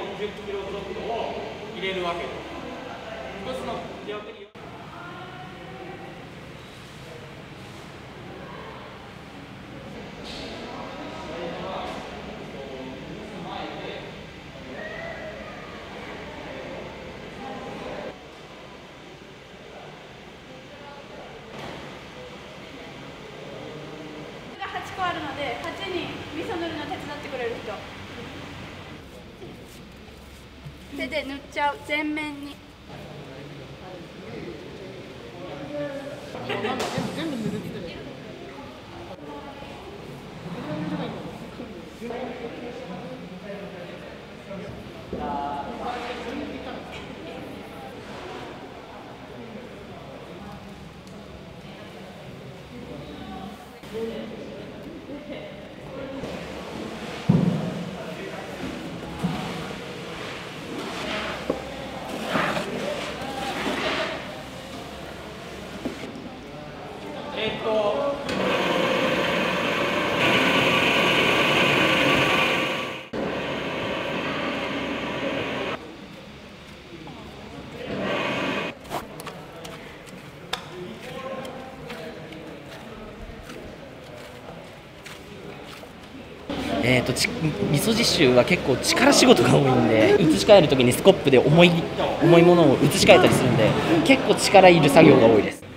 60キロ速度を入れるわけです。一つ8個あるので8人味噌塗るの手伝ってくれる人手で塗っちゃう全面に。全部塗るってえっとえー、とち味噌実習は結構力仕事が多いんで移し替えるときにスコップで重い重いものを移し替えたりするんで結構力いる作業が多いです。